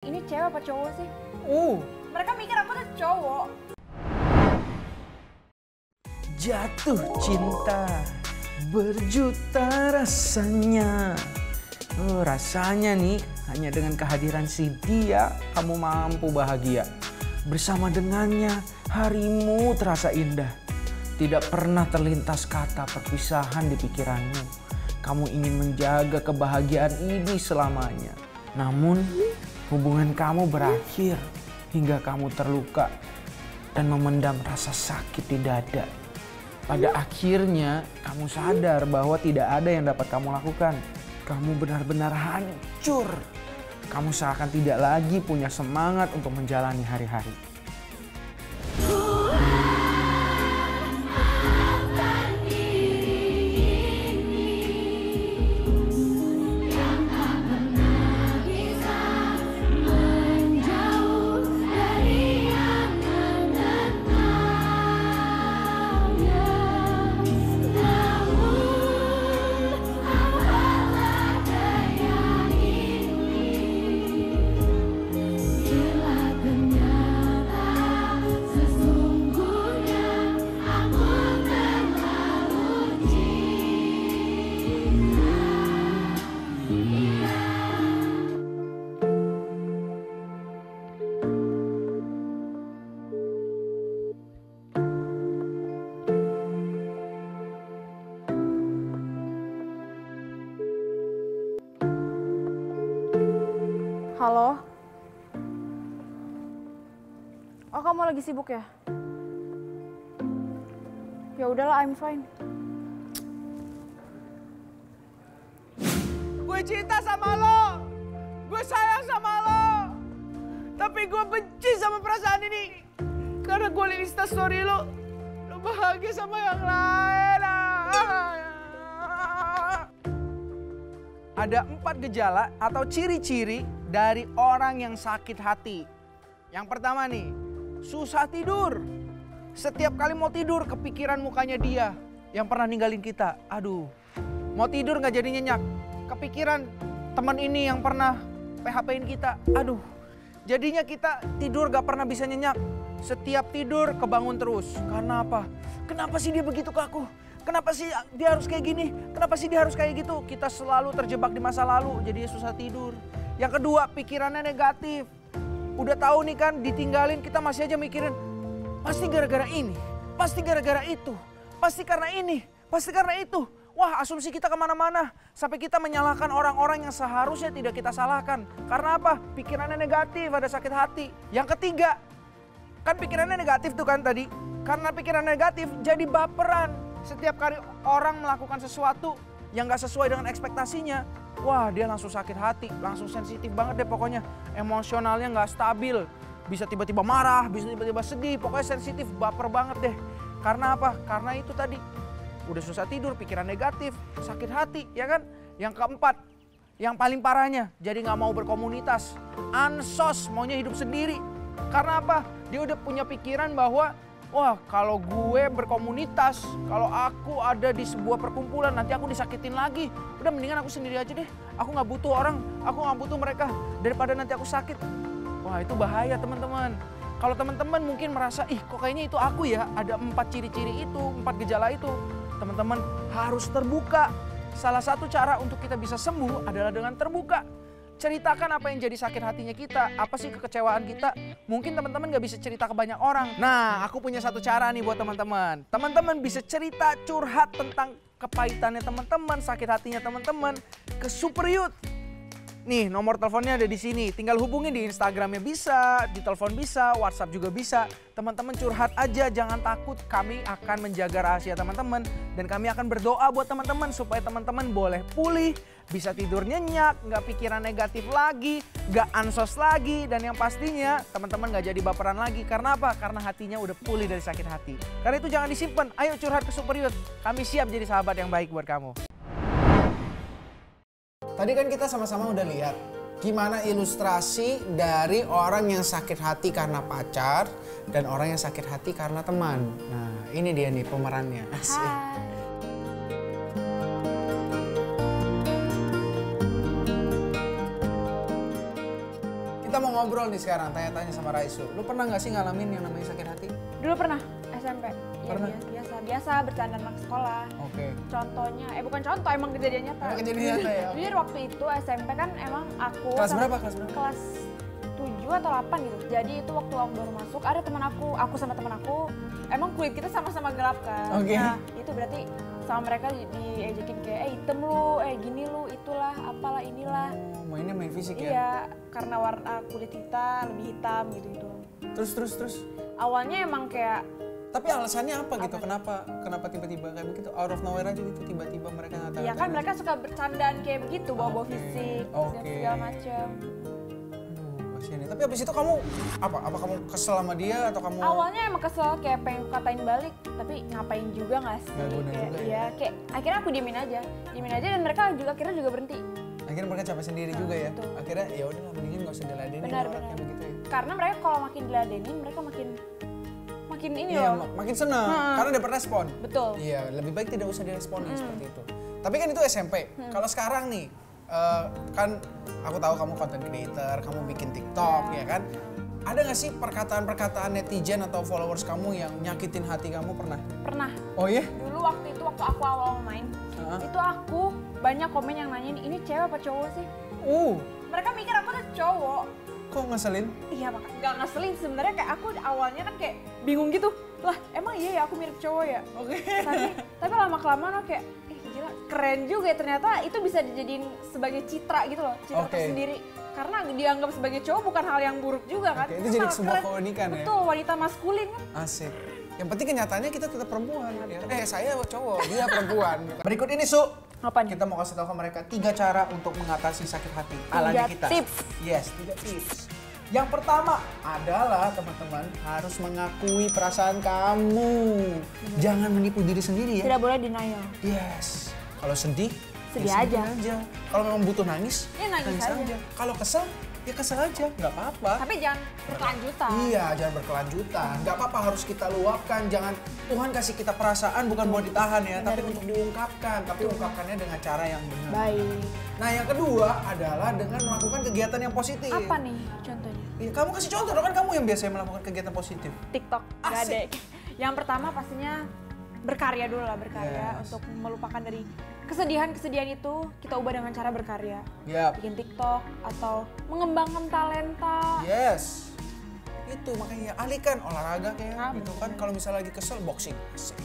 Ini cewek apa cowok sih? Uh, Mereka mikir aku tuh cowok. jatuh cinta berjuta rasanya. Oh, rasanya nih hanya dengan kehadiran si dia kamu mampu bahagia. Bersama dengannya harimu terasa indah. Tidak pernah terlintas kata perpisahan di pikiranmu. Kamu ingin menjaga kebahagiaan ini selamanya. Namun hubungan kamu berakhir hingga kamu terluka dan memendam rasa sakit di dada. Pada akhirnya kamu sadar bahwa tidak ada yang dapat kamu lakukan. Kamu benar-benar hancur. Kamu seakan tidak lagi punya semangat untuk menjalani hari-hari. Halo? Oh kamu lagi sibuk ya? Ya udahlah, I'm fine. Gue cinta sama lo. Gue sayang sama lo. Tapi gue benci sama perasaan ini. Karena gue liat story lo. Lo bahagia sama yang lain. Ah. Ada empat gejala atau ciri-ciri dari orang yang sakit hati. Yang pertama nih, susah tidur. Setiap kali mau tidur kepikiran mukanya dia yang pernah ninggalin kita. Aduh, mau tidur nggak jadi nyenyak. Kepikiran teman ini yang pernah PHP-in kita. Aduh, jadinya kita tidur gak pernah bisa nyenyak. Setiap tidur kebangun terus. Karena apa? Kenapa sih dia begitu ke aku? Kenapa sih dia harus kayak gini? Kenapa sih dia harus kayak gitu? Kita selalu terjebak di masa lalu, jadi susah tidur. Yang kedua, pikirannya negatif. Udah tahu nih kan, ditinggalin kita masih aja mikirin, pasti gara-gara ini, pasti gara-gara itu, pasti karena ini, pasti karena itu. Wah asumsi kita ke mana-mana. Sampai kita menyalahkan orang-orang yang seharusnya tidak kita salahkan. Karena apa? Pikirannya negatif, ada sakit hati. Yang ketiga, kan pikirannya negatif tuh kan tadi. Karena pikiran negatif jadi baperan. Setiap kali orang melakukan sesuatu yang gak sesuai dengan ekspektasinya. Wah dia langsung sakit hati, langsung sensitif banget deh pokoknya. Emosionalnya gak stabil. Bisa tiba-tiba marah, bisa tiba-tiba sedih. Pokoknya sensitif, baper banget deh. Karena apa? Karena itu tadi udah susah tidur, pikiran negatif, sakit hati, ya kan? Yang keempat, yang paling parahnya, jadi nggak mau berkomunitas, ansos, maunya hidup sendiri. Karena apa? Dia udah punya pikiran bahwa, wah kalau gue berkomunitas, kalau aku ada di sebuah perkumpulan, nanti aku disakitin lagi. Udah mendingan aku sendiri aja deh. Aku nggak butuh orang, aku nggak butuh mereka daripada nanti aku sakit. Wah itu bahaya teman-teman. Kalau teman-teman mungkin merasa, ih kok kayaknya itu aku ya, ada empat ciri-ciri itu, empat gejala itu. Teman-teman harus terbuka. Salah satu cara untuk kita bisa sembuh adalah dengan terbuka. Ceritakan apa yang jadi sakit hatinya kita, apa sih kekecewaan kita. Mungkin teman-teman gak bisa cerita ke banyak orang. Nah, aku punya satu cara nih buat teman-teman. Teman-teman bisa cerita curhat tentang kepahitannya teman-teman, sakit hatinya teman-teman ke Super Youth. Nih nomor teleponnya ada di sini. Tinggal hubungin di Instagramnya bisa, di telepon bisa, WhatsApp juga bisa. Teman-teman curhat aja, jangan takut. Kami akan menjaga rahasia teman-teman dan kami akan berdoa buat teman-teman supaya teman-teman boleh pulih, bisa tidur nyenyak, nggak pikiran negatif lagi, nggak ansos lagi, dan yang pastinya teman-teman nggak jadi baperan lagi. Karena apa? Karena hatinya udah pulih dari sakit hati. Karena itu jangan disimpan. Ayo curhat ke Super Youth. Kami siap jadi sahabat yang baik buat kamu. Tadi kan kita sama-sama udah lihat gimana ilustrasi dari orang yang sakit hati karena pacar dan orang yang sakit hati karena teman. Nah, ini dia nih pemerannya. Asik. Kita mau ngobrol nih sekarang, tanya-tanya sama Raisu. Lu pernah nggak sih ngalamin yang namanya sakit hati? Dulu pernah SMP. Ya, Pernah? biasa, biasa, biasa bercanda anak sekolah. Oke. Contohnya, eh bukan contoh, emang kejadian nyata. Emang kejadian nyata ya? Jadi waktu itu SMP kan emang aku Kelas berapa, kelas berapa? Kelas 7 atau 8 gitu. Jadi itu waktu aku baru masuk, ada teman aku, aku sama teman aku, emang kulit kita sama-sama gelap kan. Oke. Nah, itu berarti sama mereka di- diejekin kayak, eh hitam lu, eh gini lu, itulah, apalah, inilah. Mainnya main fisik ya? Iya, karena warna kulit kita lebih hitam gitu-gitu. Terus terus terus. Awalnya emang kayak Tapi alasannya apa gitu? Kenapa kenapa tiba-tiba kayak begitu? Out of nowhere aja gitu tiba-tiba mereka ngatain. Ya kan mereka suka bercandaan kayak begitu, bawa-bawa fisik dan oke. segala macem. Aduh, kasihan ya. Tapi abis itu kamu apa? Apa kamu kesel sama dia atau kamu? Awalnya emang kesel kayak pengen katain balik, tapi ngapain juga nggak sih? Guna kayak, juga ya? iya, kayak akhirnya aku diemin aja, diemin aja dan mereka juga akhirnya juga berhenti. Akhirnya mereka capek sendiri juga ya. betul. Akhirnya ya udah mendingan gak usah diladenin Benar, orang benar. kayak begitu ya. Karena mereka kalau makin diladenin, mereka makin makin ini Iya, loh. mak- makin senang karena dapat respon. Betul. Iya, lebih baik tidak usah diresponi seperti itu. Tapi kan itu SMP. Hmm. Kalau sekarang nih, eh, kan aku tahu kamu content creator, kamu bikin TikTok, ya kan? Ada nggak sih perkataan-perkataan netizen atau followers kamu yang nyakitin hati kamu pernah? Pernah. Oh iya? Dulu waktu itu waktu aku awal main, Hah? itu aku banyak komen yang nanyain ini cewek apa cowok sih? Uh, Mereka mikir aku tuh cowok. kok ngeselin? Iya mak nggak ngeselin sebenarnya kayak aku awalnya kan kayak bingung gitu. Lah emang iya ya aku mirip cowok ya? Oke. tapi tapi lama kelamaan aku kayak eh gila keren juga ya ternyata itu bisa dijadiin sebagai citra gitu loh citra Oke. tersendiri karena dianggap sebagai cowok bukan hal yang buruk juga kan Oke, itu jadi malah sebuah keren. keunikan ya? betul wanita maskulin kan Asik. Yang penting kenyataannya kita tetap perempuan. Ya. Eh, saya cowok, dia perempuan. Berikut ini, Su. Apa nih? Kita mau kasih tahu ke mereka tiga cara untuk mengatasi sakit hati Tiga kita. tips. Yes, tiga tips. Yang pertama adalah teman-teman harus mengakui perasaan kamu. Jangan menipu diri sendiri ya. tidak boleh denial Yes. Kalau sedih, Sedih ya aja. Kalau memang butuh nangis, Ya, nangis aja. Kalau kesel, ya kesel aja, nggak apa-apa. tapi jangan berkelanjutan Iya, jangan berkelanjutan. Nggak apa-apa harus kita luapkan. Jangan Tuhan kasih kita perasaan bukan buat ditahan ya, tapi untuk diungkapkan. Tapi ungkapkannya dengan cara yang benar. baik Nah, yang kedua adalah dengan melakukan kegiatan yang positif. apa nih contohnya Iya, kamu kasih contoh dong kan kamu yang biasanya melakukan kegiatan positif. TikTok ada yang pertama pastinya berkarya dulu lah berkarya Yes. untuk melupakan dari kesedihan-kesedihan itu kita ubah dengan cara berkarya Yap. bikin TikTok atau mengembangkan talenta Yes. Itu makanya alihkan olahraga kayak Ah, gitu kan. Kalau misalnya lagi kesel boxing. Asik.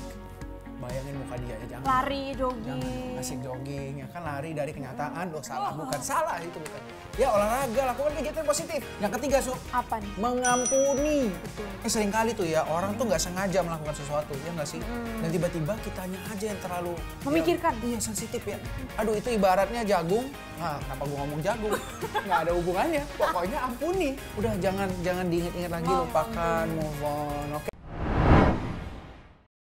Bayangin muka dia ya jangan. lari Jangan jogging asik jogging ya kan lari dari kenyataan loh salah bukan salah itu bukan. Ya olahraga lakukan kegiatan positif. Yang ketiga su apa nih mengampuni. Betul. Eh sering kali tuh ya orang tuh nggak sengaja melakukan sesuatu ya nggak sih? Dan tiba-tiba kitanya aja yang terlalu Memikirkan. yang- iya sensitif ya. Aduh itu ibaratnya jagung. Nah kenapa gua ngomong jagung? nggak ada hubungannya. Pokoknya ampuni. Udah jangan jangan diinget-inget lagi lupakan move on. Oke.